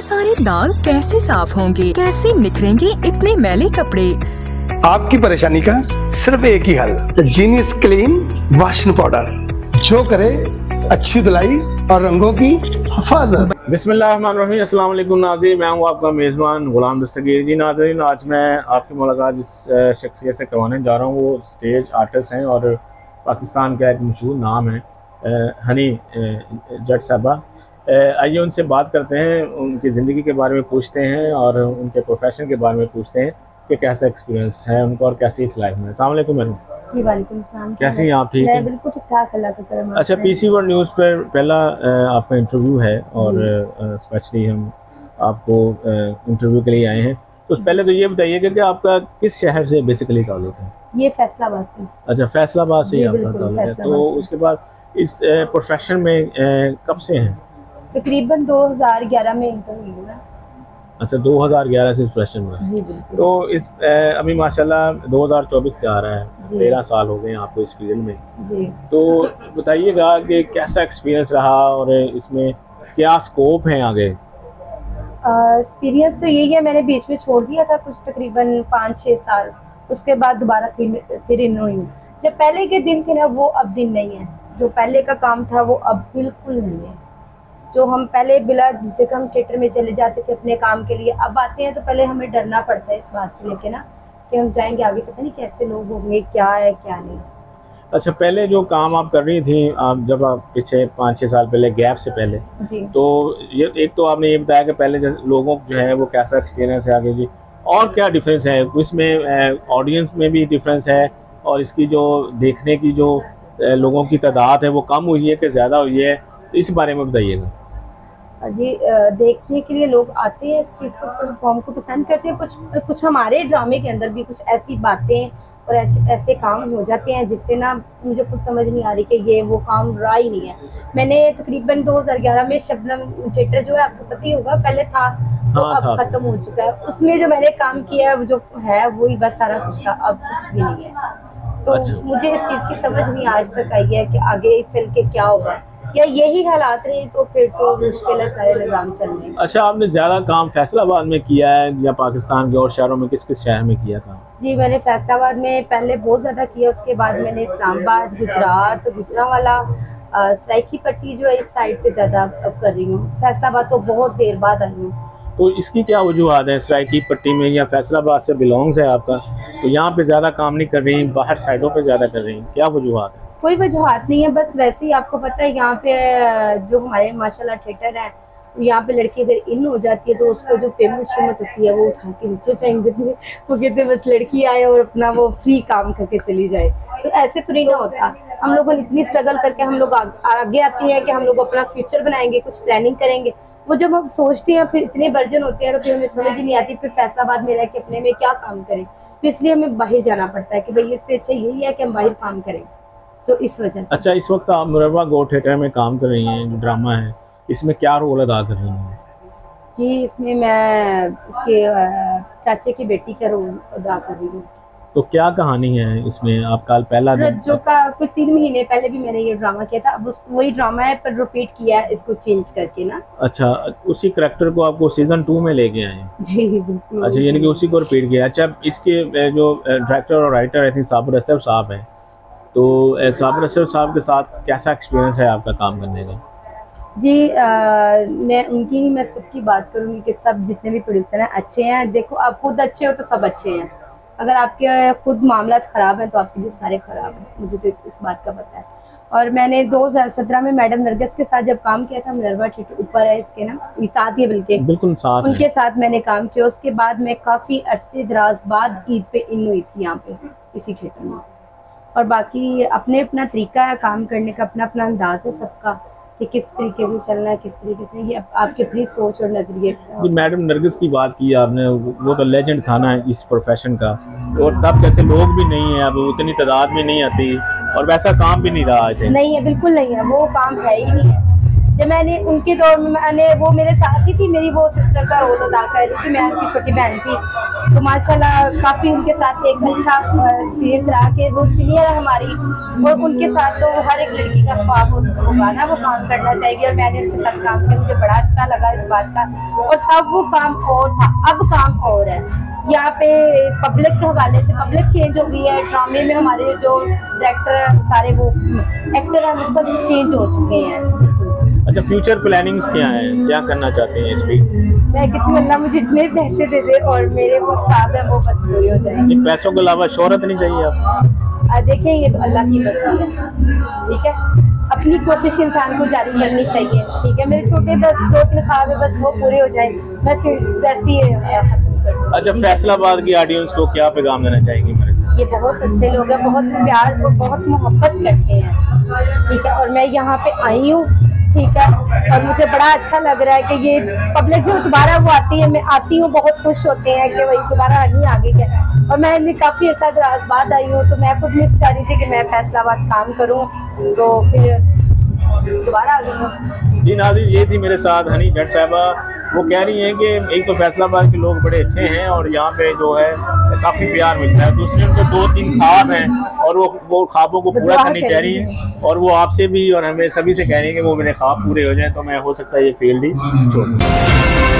इतने सारे दाग कैसे साफ़ होंगे? कैसे निखरेंगे इतने मैले कपड़े? आपकी परेशानी का सिर्फ़ एक ही हल जीनियस क्लीन वॉशिंग पाउडर जो करे अच्छी धुलाई और रंगों की हिफाजत। बिस्मिल्लाम नाजी मैं हूँ आपका मेज़बान गुलाम दस्तगीर। जी नाजरीन आज मैं आपकी मुलाकात जिस शख्सियत से करवाने जा रहा हूँ वो स्टेज आर्टिस्ट हैं और पाकिस्तान का एक मशहूर नाम है हनी जट साहबा। आइए उनसे बात करते हैं उनकी ज़िंदगी के बारे में पूछते हैं और उनके प्रोफेशन के बारे में पूछते हैं कि कैसा एक्सपीरियंस है उनको और कैसी इस लाइफ में सलामकुम मैडम। जी वालेकुम सलाम। कैसी हैं आप? ठीक हैं? बिल्कुल ठीक ठाक अल्लाह का करम अच्छा पीसी वर्ल्ड न्यूज़ पर पहला आपका इंटरव्यू है और स्पेशली हम आपको इंटरव्यू के लिए आए हैं। तो पहले तो ये बताइएगा कि आपका किस शहर से बेसिकली ताल्लुक है? ये फैसलाबाद से। अच्छा फैसलाबाद से आपका ताल्लुक है। तो उसके बाद इस प्रोफेशन में कब से हैं? तकरीबन 2011 में इंटरव्यू हुआ अच्छा 2011 से इस प्रोफेशन में। जी बिल्कुल। तो इस अभी माशाल्लाह 2024 जा रहा है। तेरह साल हो गए आपको इस फ़ील्ड में। जी। तो बताइएगा कि कैसा एक्सपीरियंस रहा और इसमें क्या स्कोप है आगे? एक्सपीरियंस तो यही है मैंने बीच में छोड़ दिया था कुछ तकरीबन पाँच छः साल। उसके बाद दोबारा फिर फिर इन हुई जब पहले के दिन थे ना वो अब दिन नहीं है। जो पहले का काम था वो अब बिल्कुल नहीं है। जो हम पहले बिला जिससे हम थिएटर में चले जाते थे अपने काम के लिए अब आते हैं तो पहले हमें डरना पड़ता है इस बात से लेके ना कि हम जाएँगे आगे पता नहीं कैसे लोग होंगे क्या है क्या नहीं। अच्छा पहले जो काम आप कर रही थी आप जब आप पीछे पाँच छः साल पहले गैप से पहले जी। तो ये एक तो आपने ये बताया कि पहले जैसे लोगों जो है वो कैसा एक्सपीरियंस है आगे जी और क्या डिफरेंस है? इसमें ऑडियंस में भी डिफरेंस है और इसकी जो देखने की जो लोगों की तादाद है वो कम हुई है कि ज़्यादा हुई है? तो इस बारे में बताइएगा। जी देखने के लिए लोग आते हैं इस चीज़ को परफॉर्म को पसंद करते हैं। कुछ कुछ हमारे ड्रामे के अंदर भी कुछ ऐसी बातें और ऐसे ऐसे काम हो जाते हैं जिससे ना मुझे कुछ समझ नहीं आ रही कि ये वो काम रहा ही नहीं है। मैंने तकरीबन 2011 में शबनम थिएटर जो है आपको पता ही होगा पहले था तो हाँ, अब खत्म हो चुका है। उसमें जो मैंने काम किया है वो जो है वही बस सारा कुछ था अब कुछ भी नहीं है। तो अच्छा। मुझे इस चीज़ की समझ नहीं आज तक आई है कि आगे चल के क्या होगा। या यही हालात रहे तो फिर तो मुश्किल है सारे निज़ाम चलने। अच्छा आपने ज़्यादा काम फैसलाबाद में किया है या पाकिस्तान के और शहरों में किस किस शहर में किया काम? जी मैंने फैसलाबाद में पहले बहुत ज़्यादा किया उसके बाद मैंने इस्लामाबाद गुजरात गुजरावाला सराइकी पट्टी जो है इस साइड पे ज़्यादा अब कर रही हूँ। फैसलाबाद तो बहुत देर बाद आई हूँ। तो इसकी क्या वजूहत है? सराइकी पट्टी में या फैसलाबाद से बिलोंग्स है आपका? तो यहाँ पे ज़्यादा काम नहीं कर रही बाहर साइडों पे ज़्यादा कर रही क्या वजूहत है? कोई वजूहत नहीं है, बस वैसे ही आपको पता है यहाँ पे जो हमारे माशाल्लाह थिएटर है, यहाँ पे लड़की अगर इन हो जाती है तो उसको जो पेमेंट शेमेंट होती है वो उठा के नीचे फेंक देते हैं, वो कहते बस लड़की आए और अपना वो फ्री काम करके चली जाए। तो ऐसे तो नहीं ना होता। हम लोगों ने इतनी स्ट्रगल करके हम लोग आग- आते हैं कि हम लोग अपना फ्यूचर बनाएँगे, कुछ प्लानिंग करेंगे। वो जब हम सोचते हैं, फिर इतने वर्जन होते हैं तो फिर हमें समझ ही नहीं आती, फिर फैसलाबाद में रह के अपने में क्या काम करें। तो इसलिए हमें बाहर जाना पड़ता है कि भाई, इससे अच्छा यही है कि हम बाहर काम करें। तो इस वजह से। अच्छा इस वक्त आप मुरबा गो थिएटर में काम कर रही हैं जो ड्रामा है इसमें क्या रोल अदा कर रही हैं? जी इसमें मैं उसके चाचे की बेटी का रोल अदा कर रही हूँ। तो क्या कहानी है इसमें? आप कल पहला रज्जो का कुछ तीन महीने पहले भी मैंने ये ड्रामा किया था अब वही ड्रामा है पर रिपीट किया है इसको चेंज करके ना। अच्छा उसी करेक्टर को आपको सीज़न टू में लेके आए जी बिल्कुल। अच्छा यानी कि उसी को रिपीट किया अच्छा इसके जो डायरेक्टर और writer I think Sabir Asaf साहब हैं तो साबिर असफ साहब के साथ कैसा एक्सपीरियंस है आपका काम करने का? जी अ, मैं उनकी ही मैं सबकी बात करूँगी कि सब जितने भी प्रोड्यूसर हैं अच्छे हैं। देखो आप खुद अच्छे हो तो सब अच्छे हैं। अगर आपके खुद मामला खराब हैं तो आपके लिए सारे खराब हैं। मुझे तो इस बात का पता है। और मैंने 2017 में मैडम नरगस के साथ जब काम किया था मिनरवा थिएटर ऊपर है इसके ना ये साथ ही बल्कि। बिल्कुल साथ उनके साथ मैंने काम किया। उसके बाद मैं काफ़ी अरसे दराज बाद ईद पे इन हुई थी यहाँ पे इसी थिएटर में। और बाकी अपने अपना तरीका है काम करने का अपना अपना अंदाज है सबका कि किस तरीके से चलना है किस तरीके से ये आपके अपनी सोच और नज़रिए। जी मैडम नरगिस की बात की आपने वो तो लेजेंड था ना इस प्रोफेशन का। और तब जैसे लोग भी नहीं है अब उतनी तादाद में नहीं आती और वैसा काम भी नहीं रहा नहीं है बिल्कुल नहीं है वो काम है ही नहीं है। जब मैंने उनके दौर में मैंने वो मेरे साथ ही थी, मेरी वो सिस्टर का रोल अदा कर रही थी, मैं उनकी छोटी बहन थी। तो माशाल्लाह काफ़ी उनके साथ एक अच्छा एक्सपीरियंस रहा कि वो सीनियर है हमारी और उनके साथ तो हर एक लड़की का ख्वाब होगा ना, वो काम करना चाहिए और मैंने उनके साथ काम किया, मुझे बड़ा अच्छा लगा इस बात का। और तब वो काम और था, अब काम और है। यहाँ पे पब्लिक के हवाले से पब्लिक चेंज हो गई है ड्रामे में हमारे जो डायरेक्टर सारे वो एक्टर हैं, वो सब चेंज हो चुके हैं। अच्छा फ्यूचर प्लानिंग्स क्या हैं? क्या करना चाहते हैं इस फ़ील्ड मैं कितनी अल्लाह मुझे इतने पैसे दे दे और मेरे वो स्टाफ है वो बस पूरी हो जाए इन पैसों के अलावा शोहरत नहीं चाहिए आप? देखें ये तो अल्लाह की मर्ज़ी है। ठीक है? अपनी कोशिश इंसान को जारी करनी चाहिए। ठीक है? मेरे छोटे बस दो तीन ख्वाब है बस वो पूरे हो जाए। मैं फिर वैसे अच्छा फैसलाबाद की ऑडियंस को क्या पैगाम देना चाहेंगे मेरे ये बहुत अच्छे लोग हैं बहुत प्यार और बहुत मोहब्बत करते हैं। ठीक है? और मैं यहाँ पे आई हूँ। ठीक है। और मुझे बड़ा अच्छा लग रहा है कि ये पब्लिक जो दोबारा वो आती है, मैं आती हूँ, बहुत खुश होते हैं कि वही दोबारा नहीं आगे क्या और मैं भी काफ़ी अर्सा दराज बाद आई हूँ तो मैं खुद मिस कर रही थी कि मैं फैसलाबाद काम करूँ तो फिर दोबारा आ गई जी नाजिर, ये थी मेरे साथ हनी जट साहबा। वो कह रही हैं कि एक तो फैसलाबाद के लोग बड़े अच्छे हैं और यहाँ पे जो है काफ़ी प्यार मिलता है दूसरे उनको दो तीन ख्वाब हैं और वो वो ख्वाबों को पूरा करनी करें। चाह रही है और वो आपसे भी और हमें सभी से कह रही है कि वो मेरे ख्वाब पूरे हो जाए तो मैं हो सकता है ये फ़ील्ड ही छोड़।